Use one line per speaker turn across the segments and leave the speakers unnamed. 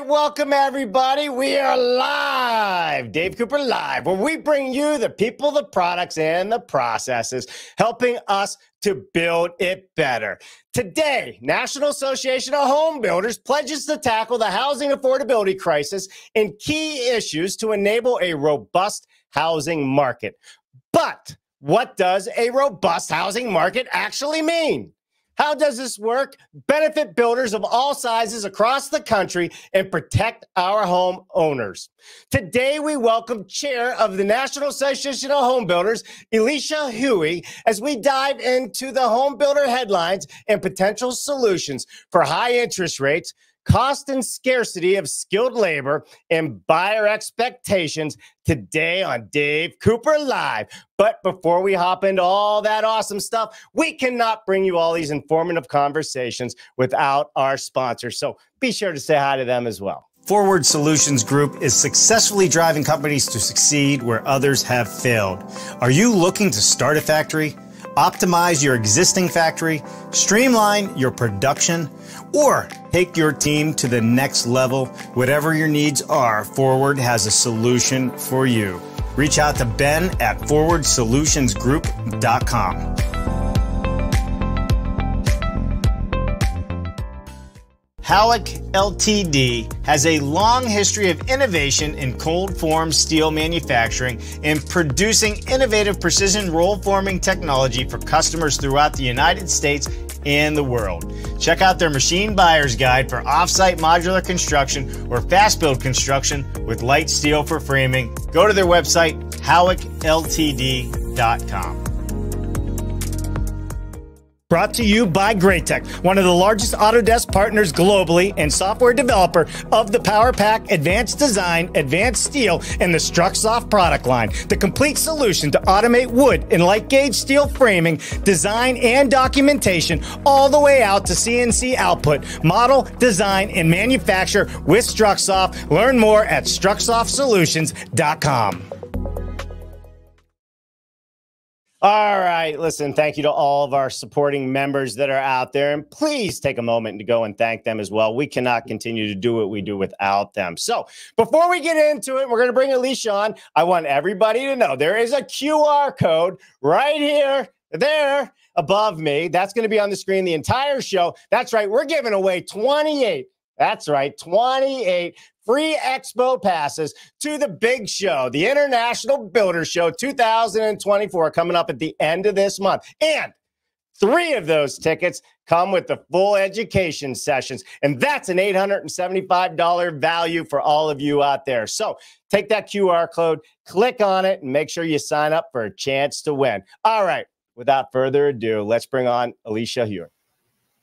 welcome everybody. We are live, Dave Cooper Live, where we bring you the people, the products, and the processes, helping us to build it better. Today, National Association of Home Builders pledges to tackle the housing affordability crisis and key issues to enable a robust housing market. But what does a robust housing market actually mean? How does this work? Benefit builders of all sizes across the country and protect our home owners. Today, we welcome Chair of the National Association of Home Builders, Alicia Huey, as we dive into the home builder headlines and potential solutions for high interest rates cost and scarcity of skilled labor, and buyer expectations today on Dave Cooper Live. But before we hop into all that awesome stuff, we cannot bring you all these informative conversations without our sponsors. So be sure to say hi to them as well. Forward Solutions Group is successfully driving companies to succeed where others have failed. Are you looking to start a factory? optimize your existing factory, streamline your production, or take your team to the next level. Whatever your needs are, Forward has a solution for you. Reach out to Ben at forwardsolutionsgroup.com. Howick Ltd. has a long history of innovation in cold form steel manufacturing and producing innovative precision roll forming technology for customers throughout the United States and the world. Check out their machine buyer's guide for offsite modular construction or fast build construction with light steel for framing. Go to their website, howickltd.com. Brought to you by Graitec, one of the largest Autodesk partners globally and software developer of the PowerPack Advanced Design, Advanced Steel, and the StrucSoft product line. The complete solution to automate wood and light gauge steel framing, design, and documentation all the way out to CNC output, model, design, and manufacture with StrucSoft. Learn more at StrucSoftSolutions.com. All right. Listen, thank you to all of our supporting members that are out there. And please take a moment to go and thank them as well. We cannot continue to do what we do without them. So before we get into it, we're going to bring Alicia on. I want everybody to know there is a QR code right here, there above me. That's going to be on the screen the entire show. That's right. We're giving away 28 that's right, 28 free expo passes to the big show, the International Builder Show 2024, coming up at the end of this month. And three of those tickets come with the full education sessions. And that's an $875 value for all of you out there. So take that QR code, click on it, and make sure you sign up for a chance to win. All right. Without further ado, let's bring on Alicia here.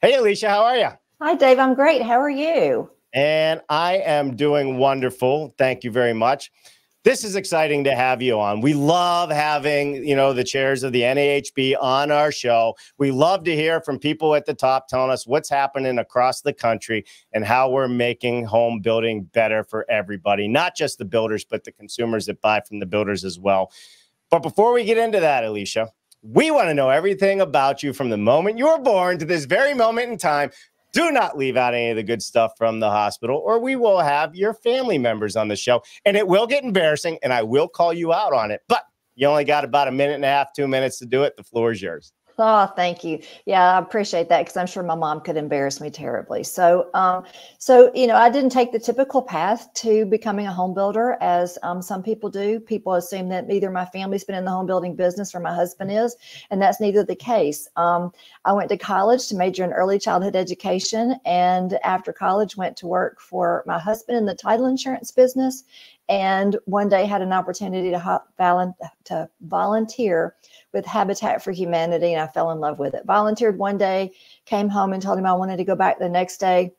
Hey, Alicia, how are you?
Hi, Dave. I'm great. How are you?
And I am doing wonderful. Thank you very much. This is exciting to have you on. We love having, you know, the chairs of the NAHB on our show. We love to hear from people at the top telling us what's happening across the country and how we're making home building better for everybody, not just the builders, but the consumers that buy from the builders as well. But before we get into that, Alicia, we want to know everything about you from the moment you were born to this very moment in time. Do not leave out any of the good stuff from the hospital, or we will have your family members on the show. And it will get embarrassing, and I will call you out on it. But you only got about a minute and a half, two minutes to do it. The floor is yours.
Oh, thank you. Yeah, I appreciate that because I'm sure my mom could embarrass me terribly. So, um, so you know, I didn't take the typical path to becoming a home builder, as um, some people do. People assume that either my family's been in the home building business or my husband is, and that's neither the case. Um, I went to college to major in early childhood education, and after college, went to work for my husband in the title insurance business, and one day had an opportunity to, to volunteer with Habitat for Humanity, and I fell in love with it. Volunteered one day, came home and told him I wanted to go back the next day.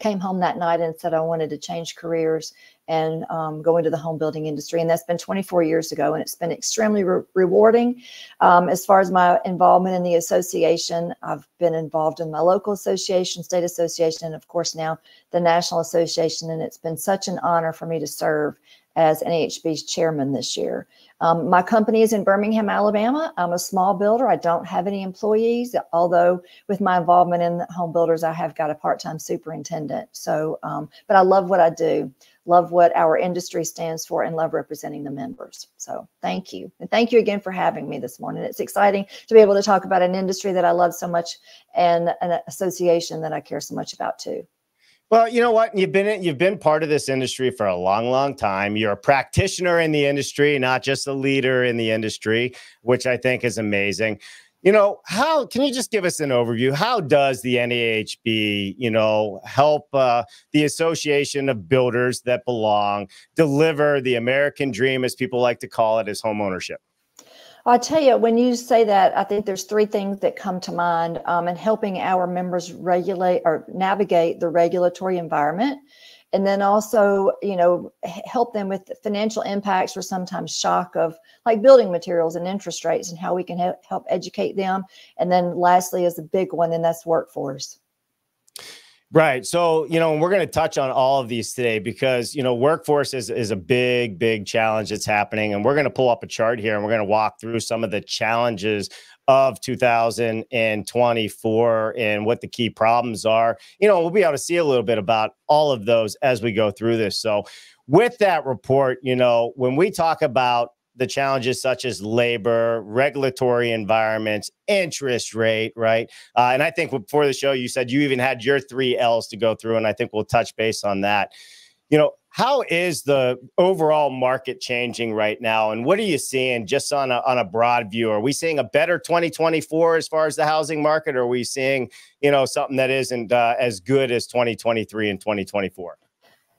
Came home that night and said I wanted to change careers and um, go into the home building industry. And that's been 24 years ago, and it's been extremely re- rewarding. Um, as far as my involvement in the association, I've been involved in my local association, state association, and of course now the national association. And it's been such an honor for me to serve as NAHB's chairman this year. Um, my company is in Birmingham, Alabama. I'm a small builder. I don't have any employees, although with my involvement in home builders, I have got a part-time superintendent. So, um, but I love what I do, love what our industry stands for, and love representing the members. So thank you. And thank you again for having me this morning. It's exciting to be able to talk about an industry that I love so much and an association that I care so much about too.
Well, you know what? You've been you've been part of this industry for a long, long time. You're a practitioner in the industry, not just a leader in the industry, which I think is amazing. You know, how can you just give us an overview? How does the NAHB, you know, help uh, the Association of Builders that Belong deliver the American dream, as people like to call it, as home ownership?
I tell you, when you say that, I think there's three things that come to mind um, in helping our members regulate or navigate the regulatory environment. And then also, you know, help them with financial impacts or sometimes shock of like building materials and interest rates and how we can help educate them. And then lastly is a big one, and that's workforce.
Right. So, you know, we're going to touch on all of these today because, you know, workforce is, is a big, big challenge that's happening. And we're going to pull up a chart here and we're going to walk through some of the challenges of 2024 and what the key problems are. You know, we'll be able to see a little bit about all of those as we go through this. So, with that report, you know, when we talk about the challenges such as labor, regulatory environments, interest rate, right? Uh, and I think before the show, you said you even had your three L's to go through, and I think we'll touch base on that. You know, how is the overall market changing right now, and what are you seeing just on a on a broad view? Are we seeing a better 2024 as far as the housing market, or are we seeing you know something that isn't uh, as good as 2023 and 2024?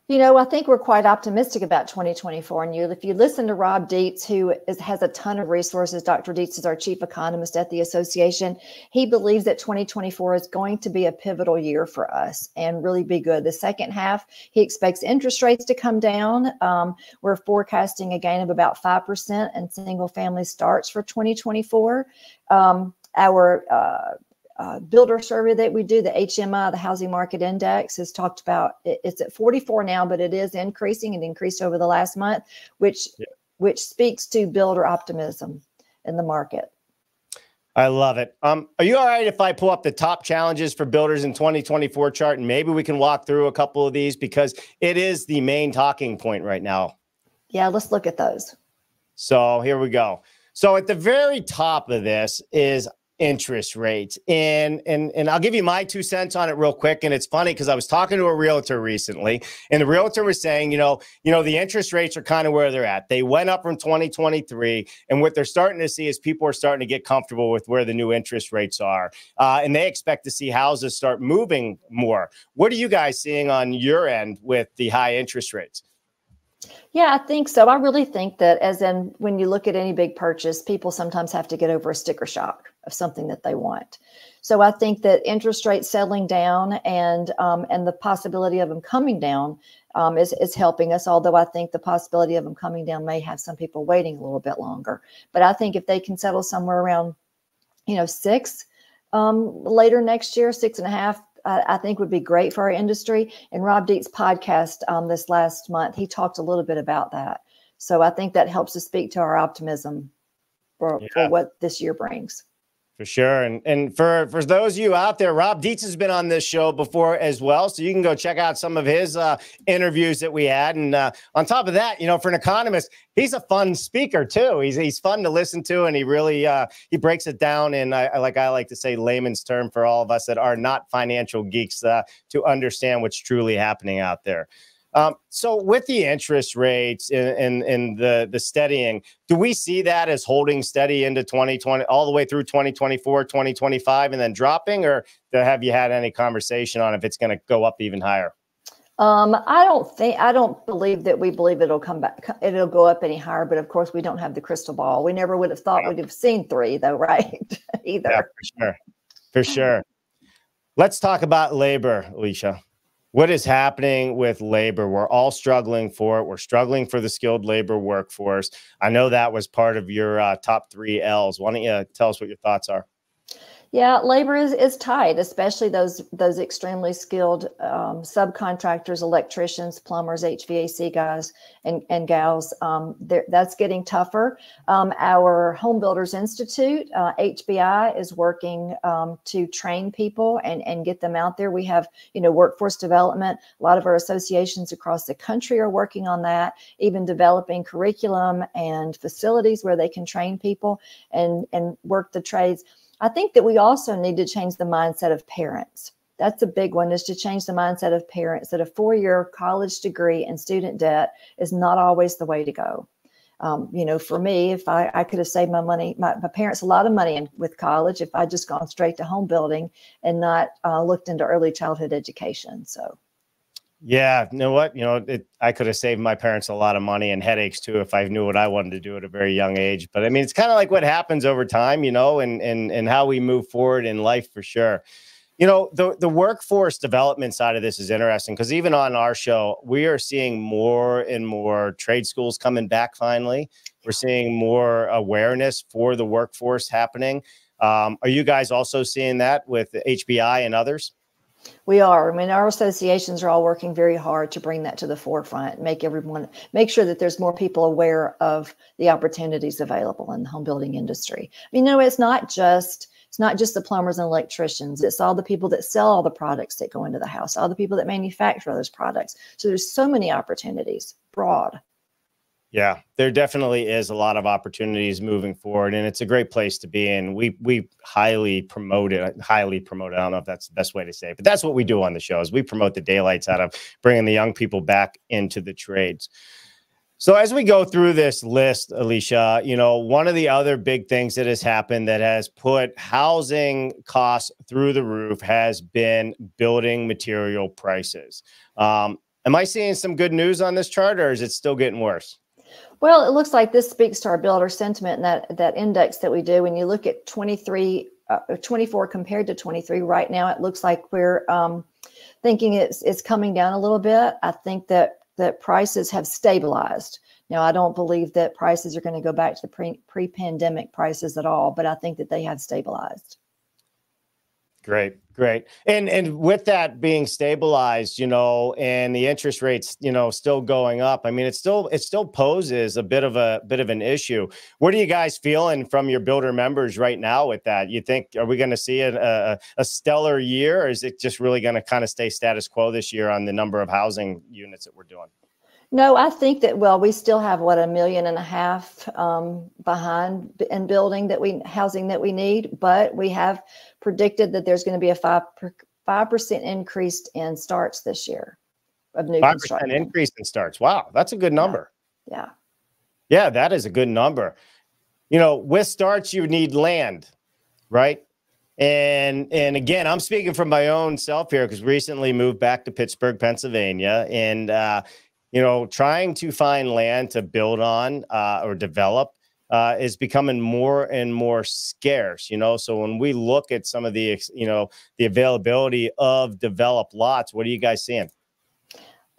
You know, I think we're quite optimistic about 2024. And you, if you listen to Rob Dietz, who is, has a ton of resources, Dr. Dietz is our chief economist at the association. He believes that 2024 is going to be a pivotal year for us and really be good. The second half, he expects interest rates to come down. Um, we're forecasting a gain of about 5% in single family starts for 2024. Um, our uh, uh, builder survey that we do, the HMI, the Housing Market Index, has talked about it, it's at 44 now, but it is increasing. It increased over the last month, which yeah. which speaks to builder optimism in the market.
I love it. Um, are you all right if I pull up the top challenges for builders in 2024 chart and maybe we can walk through a couple of these because it is the main talking point right now.
Yeah, let's look at those.
So here we go. So at the very top of this is interest rates. And and and I'll give you my two cents on it real quick. And it's funny because I was talking to a realtor recently, and the realtor was saying, you know, you know, the interest rates are kind of where they're at. They went up from 2023, and what they're starting to see is people are starting to get comfortable with where the new interest rates are, uh, and they expect to see houses start moving more. What are you guys seeing on your end with the high interest rates?
Yeah, I think so. I really think that, as in when you look at any big purchase, people sometimes have to get over a sticker shock of something that they want. So I think that interest rates settling down and um, and the possibility of them coming down um, is is helping us. Although I think the possibility of them coming down may have some people waiting a little bit longer. But I think if they can settle somewhere around, you know, six um, later next year, six and a half, I think would be great for our industry. And Rob Dietz podcast um, this last month, he talked a little bit about that. So I think that helps to speak to our optimism for, yeah. for what this year brings.
For sure. And and for for those of you out there, Rob Dietz has been on this show before as well. So you can go check out some of his uh, interviews that we had. And uh, on top of that, you know, for an economist, he's a fun speaker too. He's he's fun to listen to, and he really uh, he breaks it down in I, like I like to say layman's term for all of us that are not financial geeks uh, to understand what's truly happening out there. Um, so with the interest rates and, and, the, the steadying, do we see that as holding steady into 2020, all the way through 2024, 2025, and then dropping? Or have you had any conversation on if it's going to go up even higher?
Um, I don't think I don't believe that we believe it'll come back. It'll go up any higher, but of course we don't have the crystal ball. We never would have thought yeah. we'd have seen three, though, right? Either. Yeah,
for sure. For sure. Let's talk about labor, Alicia what is happening with labor? We're all struggling for it. We're struggling for the skilled labor workforce. I know that was part of your uh, top three L's. Why don't you tell us what your thoughts are?
Yeah, labor is, is tight, especially those those extremely skilled um, subcontractors, electricians, plumbers, HVAC guys and, and gals. Um, that's getting tougher. Um, our Home Builders Institute, uh, HBI, is working um, to train people and, and get them out there. We have, you know, workforce development. A lot of our associations across the country are working on that, even developing curriculum and facilities where they can train people and, and work the trades I think that we also need to change the mindset of parents. That's a big one is to change the mindset of parents that a four year college degree and student debt is not always the way to go. Um, you know, for me, if I, I could have saved my money, my, my parents a lot of money in, with college if I'd just gone straight to home building and not uh, looked into early childhood education. So
yeah, you know what? You know, it, I could have saved my parents a lot of money and headaches too if I knew what I wanted to do at a very young age. But I mean, it's kind of like what happens over time, you know, and and and how we move forward in life for sure. You know, the the workforce development side of this is interesting because even on our show, we are seeing more and more trade schools coming back. Finally, we're seeing more awareness for the workforce happening. Um, are you guys also seeing that with HBI and others?
We are. I mean, our associations are all working very hard to bring that to the forefront, make everyone, make sure that there's more people aware of the opportunities available in the home building industry. I mean, no, it's not just it's not just the plumbers and electricians. It's all the people that sell all the products that go into the house, all the people that manufacture those products. So there's so many opportunities, broad.
Yeah, there definitely is a lot of opportunities moving forward, and it's a great place to be in. We we highly promote it, highly promote it. I don't know if that's the best way to say it, but that's what we do on the show is we promote the daylights out of bringing the young people back into the trades. So as we go through this list, Alicia, you know, one of the other big things that has happened that has put housing costs through the roof has been building material prices. Um, am I seeing some good news on this chart, or is it still getting worse?
Well, it looks like this speaks to our builder sentiment and that, that index that we do. When you look at 23, uh, 24 compared to 23 right now, it looks like we're um, thinking it's, it's coming down a little bit. I think that, that prices have stabilized. Now, I don't believe that prices are going to go back to the pre, pre-pandemic prices at all, but I think that they have stabilized.
Great, great. And and with that being stabilized, you know, and the interest rates, you know, still going up. I mean, it still it still poses a bit of a bit of an issue. What are you guys feeling from your builder members right now with that? You think are we going to see a, a, a stellar year, or is it just really going to kind of stay status quo this year on the number of housing units that we're doing?
No, I think that well, we still have what a million and a half um, behind in building that we housing that we need, but we have predicted that there's going to be a five five percent increase in starts this year
of new five percent increase in starts. Wow, that's a good number.
Yeah.
yeah, yeah, that is a good number. You know, with starts, you need land, right? And and again, I'm speaking from my own self here because recently moved back to Pittsburgh, Pennsylvania, and uh, you know, trying to find land to build on uh, or develop uh, is becoming more and more scarce. You know, so when we look at some of the, you know, the availability of developed lots, what are you guys seeing?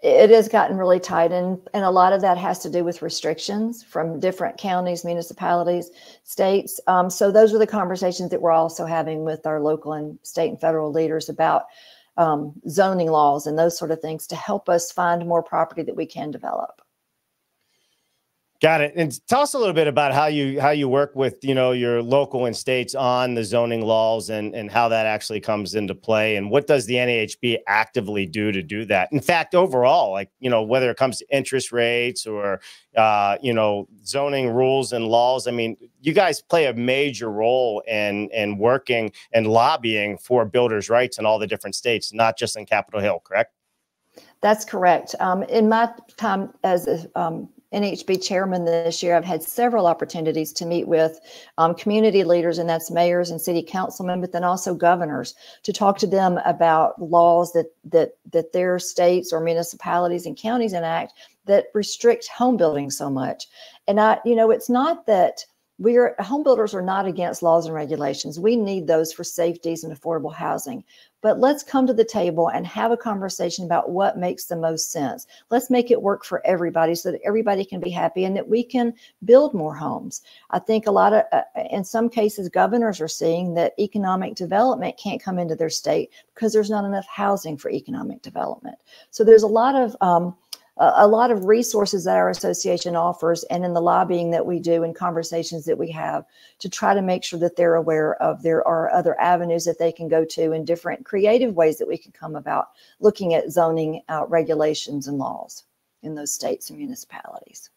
It has gotten really tight, and and a lot of that has to do with restrictions from different counties, municipalities, states. Um, so those are the conversations that we're also having with our local and state and federal leaders about um, zoning laws and those sort of things to help us find more property that we can develop.
Got it. And tell us a little bit about how you how you work with you know your local and states on the zoning laws and and how that actually comes into play and what does the NAHB actively do to do that? In fact, overall, like you know whether it comes to interest rates or uh, you know zoning rules and laws, I mean you guys play a major role in in working and lobbying for builders' rights in all the different states, not just in Capitol Hill. Correct?
That's correct. Um, in my time as a um, NHB chairman this year, I've had several opportunities to meet with um, community leaders, and that's mayors and city councilmen, but then also governors to talk to them about laws that that that their states or municipalities and counties enact that restrict home building so much. And I, you know, it's not that we're home builders are not against laws and regulations. We need those for safeties and affordable housing. But let's come to the table and have a conversation about what makes the most sense. Let's make it work for everybody so that everybody can be happy and that we can build more homes. I think a lot of, uh, in some cases, governors are seeing that economic development can't come into their state because there's not enough housing for economic development. So there's a lot of, um, a lot of resources that our association offers and in the lobbying that we do and conversations that we have to try to make sure that they're aware of there are other avenues that they can go to and different creative ways that we can come about looking at zoning uh, regulations and laws in those states and municipalities.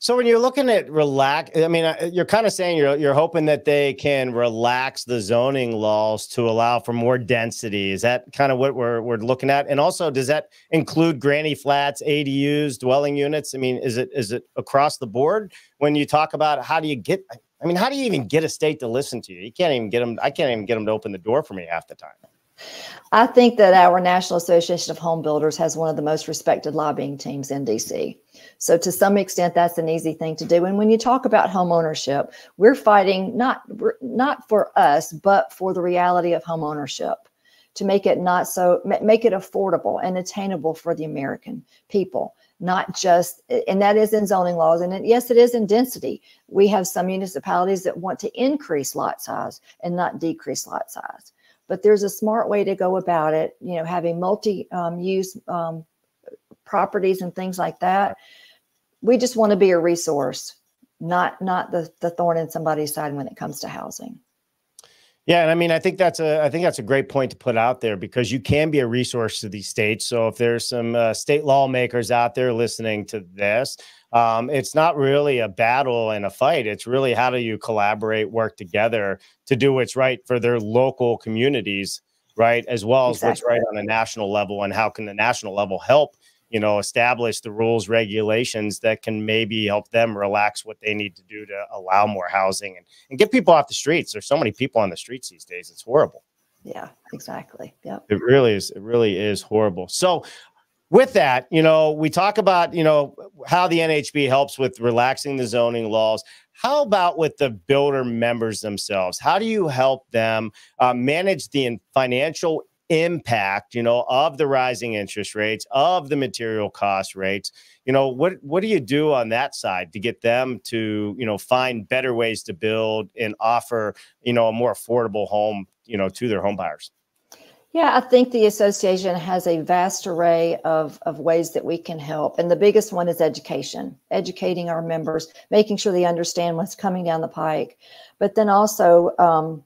So when you're looking at relax, I mean, uh, you're kind of saying you're you're hoping that they can relax the zoning laws to allow for more density. Is that kind of what we're we're looking at? And also, does that include granny flats, ADUs, dwelling units? I mean, is it is it across the board when you talk about how do you get? I mean, how do you even get a state to listen to you? You can't even get them. I can't even get them to open the door for me half the time.
I think that our National Association of Home Builders has one of the most respected lobbying teams in DC. So to some extent, that's an easy thing to do. And when you talk about home ownership, we're fighting not not for us, but for the reality of home ownership to make it not so make it affordable and attainable for the American people not just and that is in zoning laws. And it, yes it is in density. We have some municipalities that want to increase lot size and not decrease lot size. But there's a smart way to go about it you know having multi um, use um, properties and things like that we just want to be a resource not not the the thorn in somebody's side when it comes to housing
yeah, and I mean, I think that's a I think that's a great point to put out there because you can be a resource to these states. So if there's some uh, state lawmakers out there listening to this, um, it's not really a battle and a fight. It's really how do you collaborate, work together to do what's right for their local communities, right, as well as exactly. what's right on a national level, and how can the national level help you know establish the rules regulations that can maybe help them relax what they need to do to allow more housing and, and get people off the streets. There's so many people on the streets these days. It's horrible.
Yeah exactly. Yeah
it really is it really is horrible. So with that you know we talk about you know how the nhb helps with relaxing the zoning laws. How about with the builder members themselves? How do you help them uh, manage the financial impact you know of the rising interest rates of the material cost rates you know what what do you do on that side to get them to you know find better ways to build and offer you know a more affordable home you know to their home buyers
yeah, I think the association has a vast array of, of ways that we can help. And the biggest one is education, educating our members, making sure they understand what's coming down the pike. But then also, um,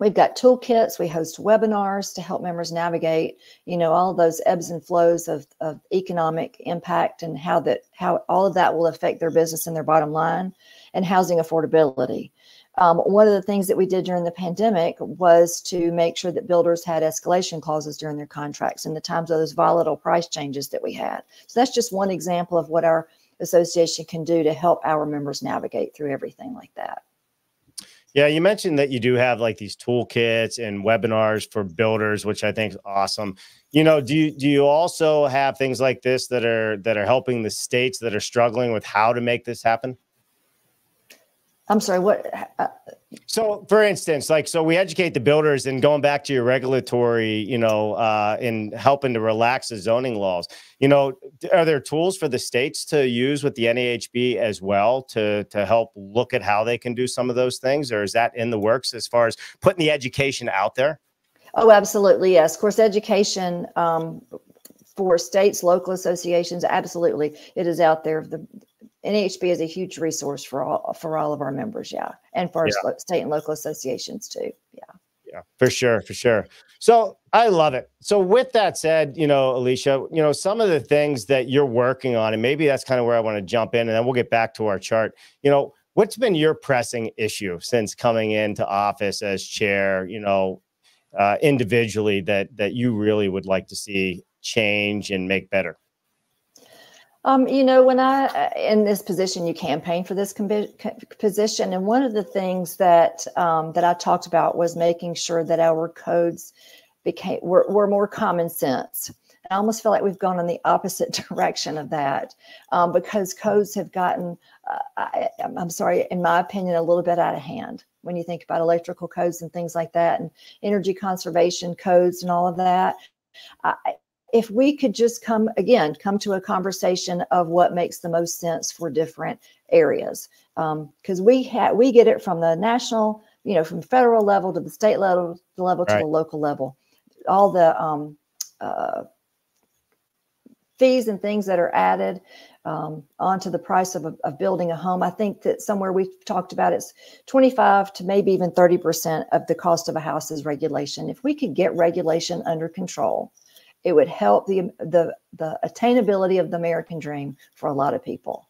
We've got toolkits. We host webinars to help members navigate, you know, all those ebbs and flows of, of economic impact and how that how all of that will affect their business and their bottom line, and housing affordability. Um, one of the things that we did during the pandemic was to make sure that builders had escalation clauses during their contracts in the times of those volatile price changes that we had. So that's just one example of what our association can do to help our members navigate through everything like that.
Yeah, you mentioned that you do have like these toolkits and webinars for builders, which I think is awesome. You know, do you do you also have things like this that are that are helping the states that are struggling with how to make this happen?
I'm sorry, what? Uh,
so, for instance, like, so we educate the builders and going back to your regulatory, you know, uh, in helping to relax the zoning laws, you know, are there tools for the states to use with the NAHB as well to, to help look at how they can do some of those things? Or is that in the works as far as putting the education out there?
Oh, absolutely. Yes. Of course, education um, for states, local associations, absolutely. It is out there. The NAHB is a huge resource for all for all of our members, yeah, and for yeah. our state and local associations too, yeah.
Yeah, for sure, for sure. So I love it. So with that said, you know, Alicia, you know, some of the things that you're working on, and maybe that's kind of where I want to jump in, and then we'll get back to our chart. You know, what's been your pressing issue since coming into office as chair? You know, uh, individually that that you really would like to see change and make better.
Um, you know, when I uh, in this position, you campaign for this position, and one of the things that um, that I talked about was making sure that our codes became were, were more common sense. I almost feel like we've gone in the opposite direction of that um, because codes have gotten, uh, I, am sorry, in my opinion, a little bit out of hand when you think about electrical codes and things like that and energy conservation codes and all of that. I, if we could just come again, come to a conversation of what makes the most sense for different areas, because um, we have we get it from the national, you know, from federal level to the state level, the level to the local level, all the um, uh, fees and things that are added um, onto the price of, of building a home. I think that somewhere we've talked about it's 25 to maybe even 30% of the cost of a house is regulation. If we could get regulation under control, it would help the, the, the attainability of the American dream for a lot of people.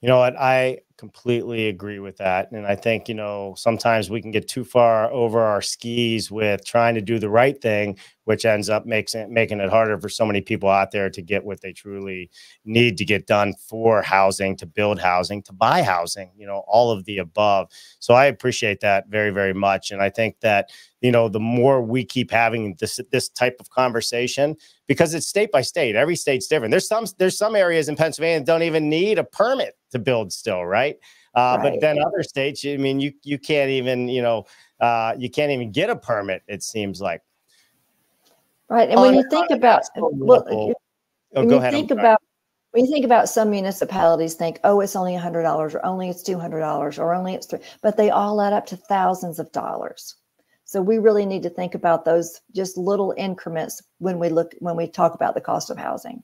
You know what? I completely agree with that. And I think, you know, sometimes we can get too far over our skis with trying to do the right thing, which ends up makes it, making it harder for so many people out there to get what they truly need to get done for housing, to build housing, to buy housing, you know, all of the above. So I appreciate that very, very much. And I think that, you know, the more we keep having this this type of conversation, because it's state by state, every state's different. There's some there's some areas in Pennsylvania that don't even need a permit to build still, right? Uh, right. But then other states, I mean, you you can't even, you know, uh, you can't even get a permit. It seems like.
Right, and when you think about well, oh, when you think about when you think about some municipalities, think, oh, it's only hundred dollars, or only it's two hundred dollars, or only it's three, but they all add up to thousands of dollars. So we really need to think about those just little increments when we look when we talk about the cost of housing.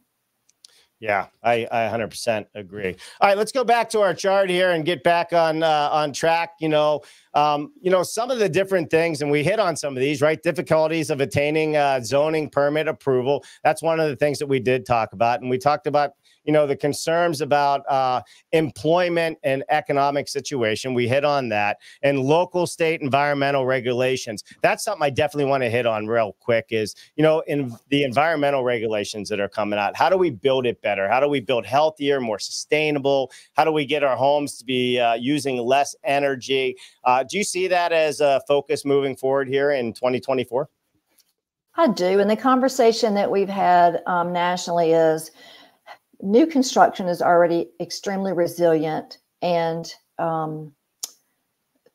Yeah, I, I 100% agree. All right, let's go back to our chart here and get back on uh, on track. You know, um, you know some of the different things, and we hit on some of these, right? Difficulties of attaining uh, zoning permit approval. That's one of the things that we did talk about, and we talked about you know the concerns about uh, employment and economic situation we hit on that and local state environmental regulations. That's something i definitely want to hit on real quick is you know in the environmental regulations that are coming out how do we build it better? How do we build healthier more sustainable? How do we get our homes to be uh, using less energy? Uh, do you see that as a focus moving forward here in 2024
I do. And the conversation that we've had um, nationally is new construction is already extremely resilient and um,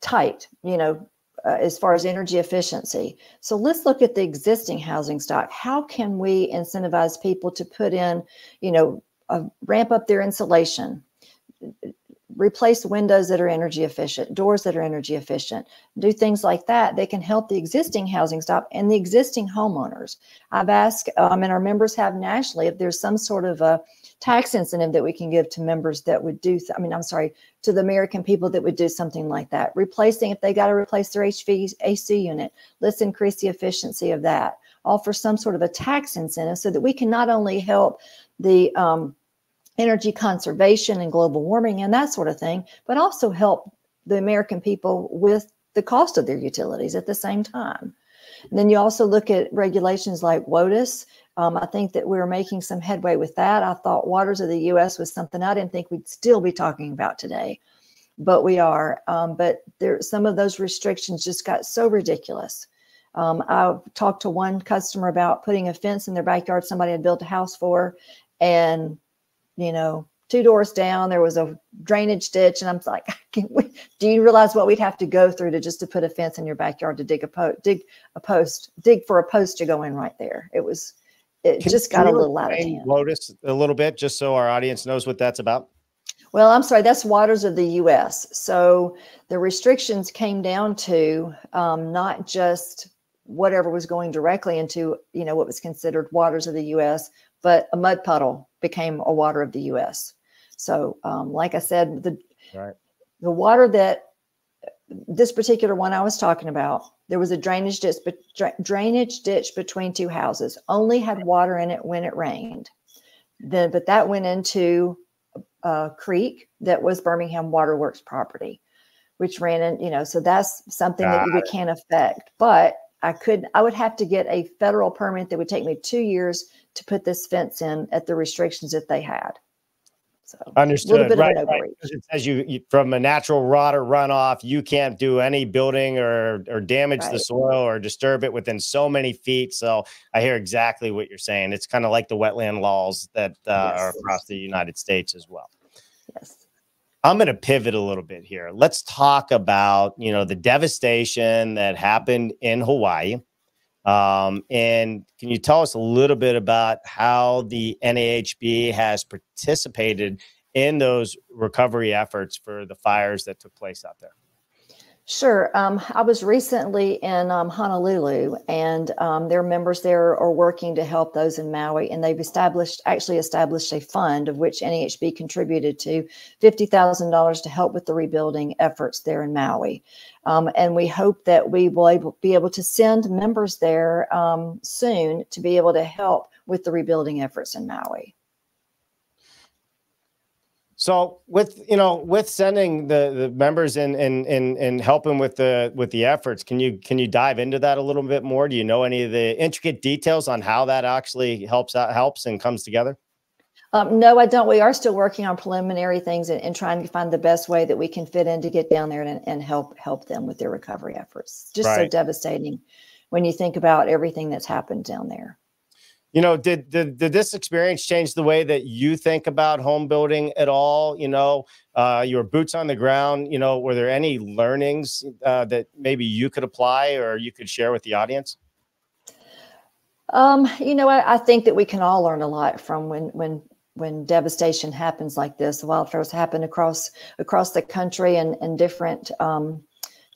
tight, you know, uh, as far as energy efficiency. So let's look at the existing housing stock. How can we incentivize people to put in, you know, ramp up their insulation, replace windows that are energy efficient, doors that are energy efficient, do things like that They can help the existing housing stock and the existing homeowners. I've asked, um, and our members have nationally, if there's some sort of a tax incentive that we can give to members that would do, I mean, I'm sorry, to the American people that would do something like that. Replacing, if they got to replace their HVAC unit, let's increase the efficiency of that. Offer some sort of a tax incentive so that we can not only help the um, energy conservation and global warming and that sort of thing, but also help the American people with the cost of their utilities at the same time. And then you also look at regulations like WOTUS. Um, I think that we are making some headway with that. I thought Waters of the U.S. was something I didn't think we'd still be talking about today, but we are. Um, but there, some of those restrictions just got so ridiculous. Um, I talked to one customer about putting a fence in their backyard somebody had built a house for, and you know, two doors down, there was a drainage ditch. And I'm like, do you realize what we'd have to go through to just to put a fence in your backyard to dig a post, dig a post, dig for a post to go in right there. It was, it Can just got a little out of hand.
WOTUS a little bit, just so our audience knows what that's about.
Well, I'm sorry, that's waters of the U.S. So the restrictions came down to um, not just whatever was going directly into, you know, what was considered waters of the U.S., but a mud puddle became a water of the U.S. So, um, like I said, the right. the water that this particular one I was talking about, there was a drainage ditch, drainage ditch between two houses. Only had water in it when it rained. Then, but that went into a creek that was Birmingham Waterworks property, which ran in. You know, so that's something that you can't affect. But I could, I would have to get a federal permit that would take me two years to put this fence in at the restrictions that they had. So
understood. Right, right. It says you, you, from a natural rot or runoff, you can't do any building or or damage right. the soil or disturb it within so many feet. So I hear exactly what you're saying. It's kind of like the wetland laws that uh, yes. are across the United States as well.
Yes.
I'm going to pivot a little bit here. Let's talk about you know the devastation that happened in Hawaii. Um, and can you tell us a little bit about how the NAHB has participated in those recovery efforts for the fires that took place out there?
Sure. Um, I was recently in um, Honolulu, and um, their members there are working to help those in Maui, and they've established actually established a fund of which NAHB contributed to fifty thousand dollars to help with the rebuilding efforts there in Maui, um, and we hope that we will able, be able to send members there um, soon to be able to help with the rebuilding efforts in Maui.
So with you know with sending the the members and and and and helping with the with the efforts, can you can you dive into that a little bit more? Do you know any of the intricate details on how that actually helps out helps and comes together?
Um, no, I don't. We are still working on preliminary things and, and, trying to find the best way that we can fit in to get down there and, and help help them with their recovery efforts. Just right. so devastating when you think about everything that's happened down there
you know did, did did this experience change the way that you think about home building at all? You know uh, your boots on the ground you know were there any learnings uh, that maybe you could apply or you could share with the audience?
Um, you know I, I think that we can all learn a lot from when when when devastation happens like this wildfires happen across across the country and and different um,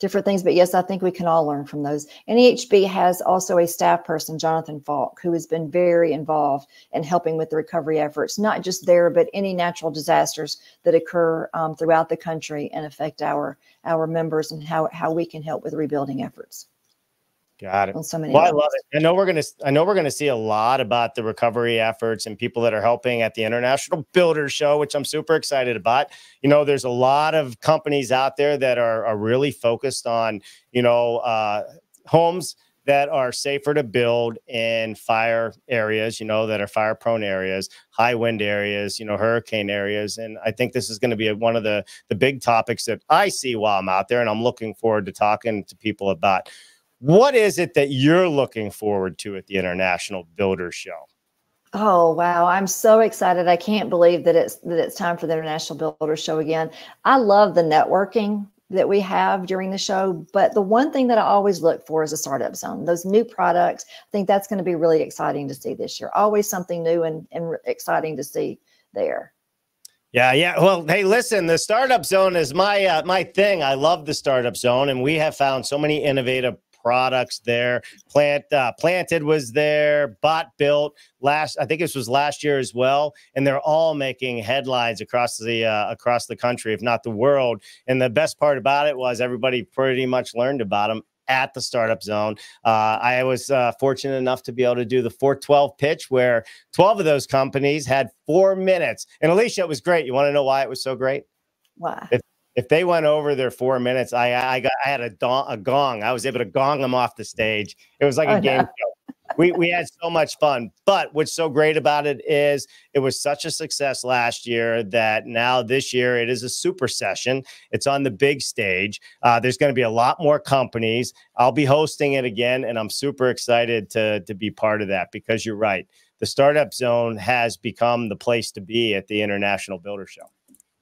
different things. But yes, I think we can all learn from those. NAHB has also a staff person, Jonathan Falk, who has been very involved in helping with the recovery efforts, not just there, but any natural disasters that occur um, throughout the country and affect our our members and how, how we can help with rebuilding efforts.
Got it. So well, levels. I love it. I know we're gonna. I know we're gonna see a lot about the recovery efforts and people that are helping at the International Builders Show, which I'm super excited about. You know, there's a lot of companies out there that are, are really focused on, you know, uh, homes that are safer to build in fire areas, you know, that are fire prone areas, high wind areas, you know, hurricane areas. And I think this is going to be one of the, the big topics that I see while I'm out there. And I'm looking forward to talking to people about. What is it that you're looking forward to at the International Builders Show?
Oh wow, I'm so excited. I can't believe that it's that it's time for the International Builders Show again. I love the networking that we have during the show, but the one thing that I always look for is a startup zone. Those new products, I think that's going to be really exciting to see this year. Always something new and, and exciting to see there.
Yeah, yeah. Well, hey, listen, the startup zone is my uh, my thing. I love the startup zone, and we have found so many innovative products there. Plant uh, planted was there. Bot built last. I think this was last year as well, and they're all making headlines across the uh, across the country, if not the world. And the best part about it was everybody pretty much learned about them at the startup zone. Uh, I was uh, fortunate enough to be able to do the 412 pitch where 12 of those companies had four minutes. And Alicia, it was great. You want to know why it was so great?
Why?
If, if they went over their four minutes, I I got I had a, don- a gong. I was able to gong them off the stage. It was like oh, a game no. We we had so much fun. But what's so great about it is it was such a success last year that now this year it is a super session. It's on the big stage. Uh, there's going to be a lot more companies. I'll be hosting it again, and I'm super excited to to be part of that because you're right. The startup zone has become the place to be at the International Builder Show.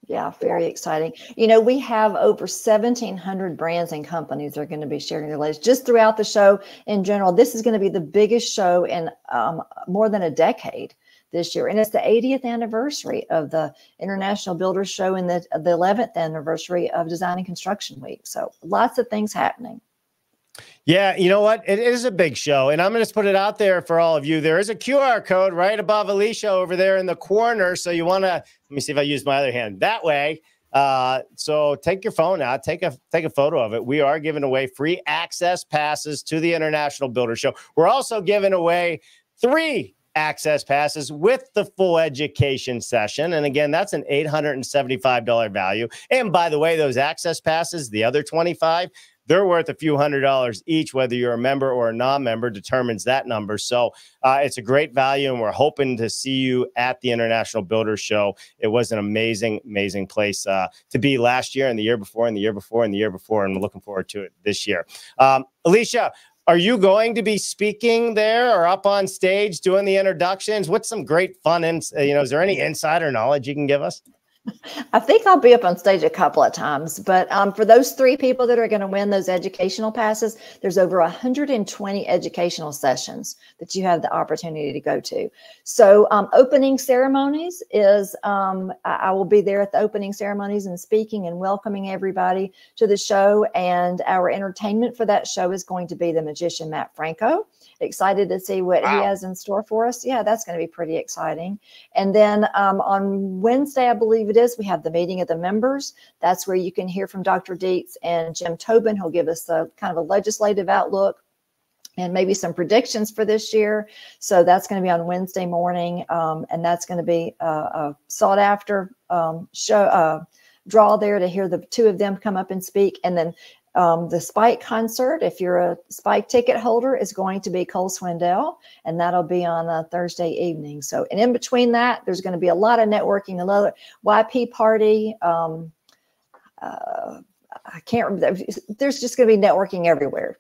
Yeah, very exciting. You know, we have over 1,700 brands and companies that are going to be sharing their latest just throughout the show in general. This is going to be the biggest show in um, more than a decade this year. And it's the 80th anniversary of the International Builders Show and the, the 11th anniversary of Design and Construction Week. So lots of things happening.
Yeah, you know what? It is a big show. And I'm going to put it out there for all of you. There is a QR code right above Alicia over there in the corner. So you want to, let me see if I use my other hand that way. Uh, so take your phone out, take a take a photo of it. We are giving away free access passes to the International Builder Show. We're also giving away three access passes with the full education session. And again, that's an $875 value. And by the way, those access passes, the other 25, they're worth a few hundred dollars each, whether you're a member or a non member determines that number. So uh, it's a great value, and we're hoping to see you at the International Builders Show. It was an amazing, amazing place uh, to be last year and the year before and the year before and the year before, and we're looking forward to it this year. Um, Alicia, are you going to be speaking there or up on stage doing the introductions? What's some great fun? And you know, is there any insider knowledge you can give us?
I think I'll be up on stage a couple of times, but um, for those three people that are going to win those educational passes, there's over 120 educational sessions that you have the opportunity to go to. So, um, opening ceremonies is um, I, I will be there at the opening ceremonies and speaking and welcoming everybody to the show. And our entertainment for that show is going to be the magician Mat Franco excited to see what wow. he has in store for us. Yeah, that's going to be pretty exciting. And then um, on Wednesday, I believe it is, we have the meeting of the members. That's where you can hear from Dr. Dietz and Jim Tobin. He'll give us a kind of a legislative outlook and maybe some predictions for this year. So that's going to be on Wednesday morning, um, and that's going to be a, a sought after um, show. Uh, draw there to hear the two of them come up and speak. And then um, the Spike concert, if you're a Spike ticket holder, is going to be Cole Swindell, and that'll be on a Thursday evening. So, and in between that, there's going to be a lot of networking, a lot of YP party. Um, uh, I can't remember. There's just going to be networking everywhere.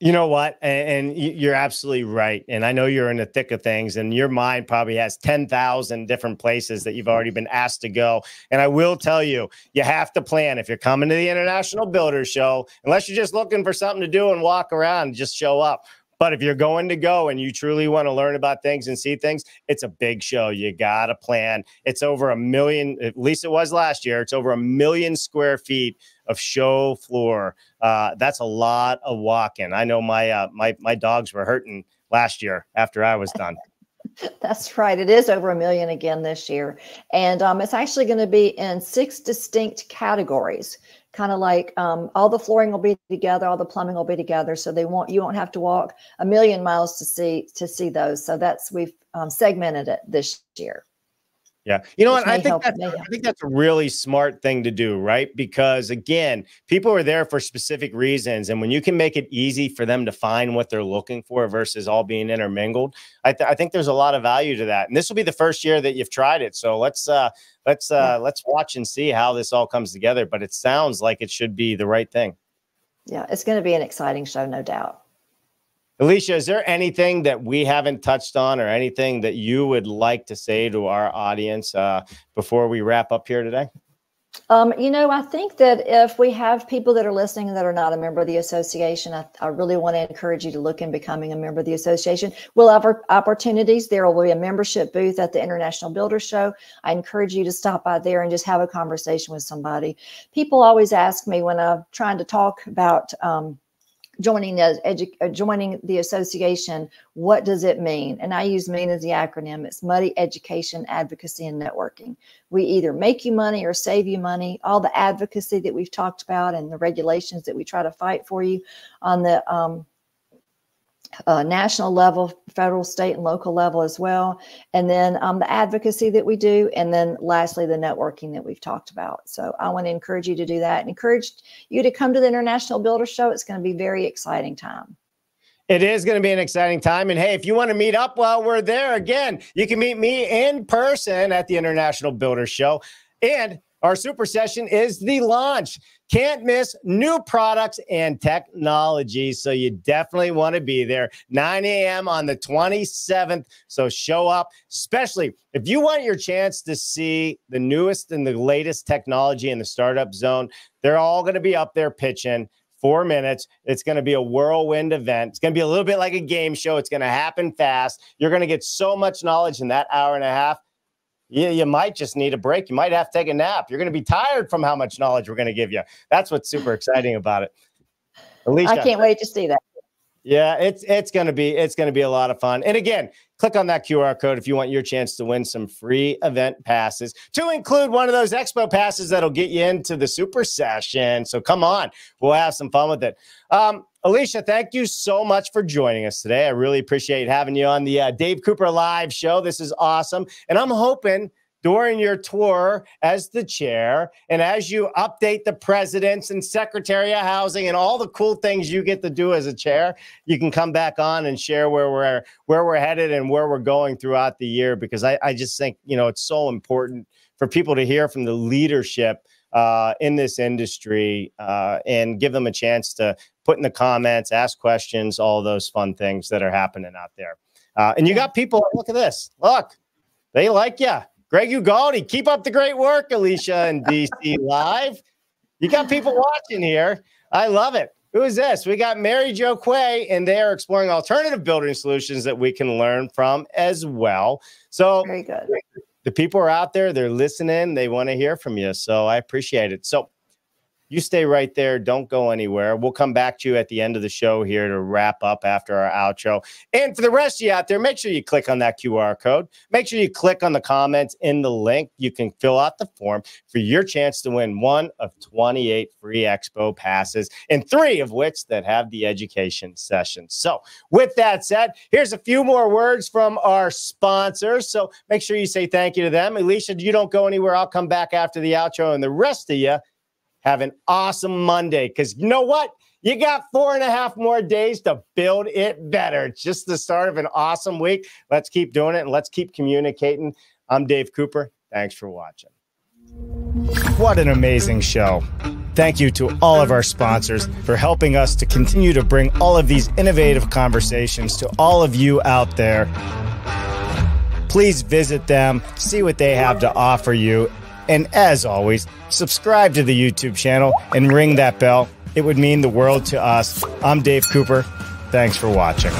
You know what? And, you're absolutely right. And I know you're in the thick of things, and your mind probably has 10,000 different places that you've already been asked to go. And I will tell you, you have to plan. If you're coming to the International Builders Show, unless you're just looking for something to do and walk around, just show up. But if you're going to go and you truly want to learn about things and see things, it's a big show. You got to plan. It's over a million, at least it was last year, it's over a million square feet of show floor. Uh, that's a lot of walking. I know my uh, my my dogs were hurting last year after I was done.
That's right. It is over a million again this year. And um, it's actually going to be in six distinct categories kind of like um, all the flooring will be together, all the plumbing will be together. So they won't, you won't have to walk a million miles to see, to see those. So that's, we've um, segmented it this year.
Yeah. You know what? I think that's I think that's a really smart thing to do, right? Because again, people are there for specific reasons. And when you can make it easy for them to find what they're looking for versus all being intermingled, I, th- I think there's a lot of value to that. And this will be the first year that you've tried it. So let's uh let's uh yeah. let's watch and see how this all comes together. But it sounds like it should be the right thing.
Yeah, it's going to be an exciting show, no doubt.
Alicia, is there anything that we haven't touched on or anything that you would like to say to our audience uh, before we wrap up here today?
Um, you know, I think that if we have people that are listening that are not a member of the association, I, I, really want to encourage you to look in becoming a member of the association. We'll have opportunities. There will be a membership booth at the International Builder Show. I encourage you to stop by there and just have a conversation with somebody. People always ask me when I'm trying to talk about um, joining the edu- uh, joining the association what does it mean? And i use mean as the acronym. It's muddy education advocacy and networking. We either make you money or save you money. All the advocacy that we've talked about and the regulations that we try to fight for you on the um, uh, national level, federal, state, and local level as well. And then um, the advocacy that we do. And then lastly, the networking that we've talked about. So I want to encourage you to do that and encourage you to come to the International Builder Show. It's going to be very exciting time.
It is going to be an exciting time. And hey, if you want to meet up while we're there, again, you can meet me in person at the International Builder Show. And our super session is the launch. Can't miss new products and technology. So you definitely want to be there. 9 a.m. on the 27th. So show up, especially if you want your chance to see the newest and the latest technology in the startup zone. They're all going to be up there pitching four minutes. It's going to be a whirlwind event. It's going to be a little bit like a game show. It's going to happen fast. You're going to get so much knowledge in that hour and a half you, you might just need a break. You might have to take a nap. You're going to be tired from how much knowledge we're going to give you. That's what's super exciting about it.
Alicia, I can't wait to see that.
Yeah, it's it's gonna be it's gonna be a lot of fun. And again, click on that QR code if you want your chance to win some free event passes to include one of those expo passes that'll get you into the super session. So come on, we'll have some fun with it. Um, Alicia, thank you so much for joining us today. I really appreciate having you on the uh, Dave Cooper Live show. This is awesome. And I'm hoping during your tour as the chair and as you update the presidents and secretary of housing and all the cool things you get to do as a chair you can come back on and share where we're where we're headed and where we're going throughout the year because i, I just think you know it's so important for people to hear from the leadership uh, in this industry uh, and give them a chance to put in the comments ask questions all those fun things that are happening out there uh, and you got people look at this look they like you Greg Ugaldi, keep up the great work, Alicia and DC Live. You got people watching here. I love it. Who is this? We got Mary Jo Quay, and they are exploring alternative building solutions that we can learn from as well. So,
very good.
The people are out there, they're listening, they want to hear from you. So, I appreciate it. So, you stay right there. Don't go anywhere. We'll come back to you at the end of the show here to wrap up after our outro. And for the rest of you out there, make sure you click on that QR code. Make sure you click on the comments in the link. You can fill out the form for your chance to win one of 28 free expo passes, and three of which that have the education sessions. So, with that said, here's a few more words from our sponsors. So, make sure you say thank you to them. Alicia, you don't go anywhere. I'll come back after the outro, and the rest of you have an awesome Monday because you know what? You got four and a half more days to build it better. It's just the start of an awesome week. Let's keep doing it and let's keep communicating. I'm Dave Cooper. Thanks for watching. What an amazing show. Thank you to all of our sponsors for helping us to continue to bring all of these innovative conversations to all of you out there. Please visit them, see what they have to offer you, and as always, subscribe to the YouTube channel and ring that bell. It would mean the world to us. I'm Dave Cooper. Thanks for watching.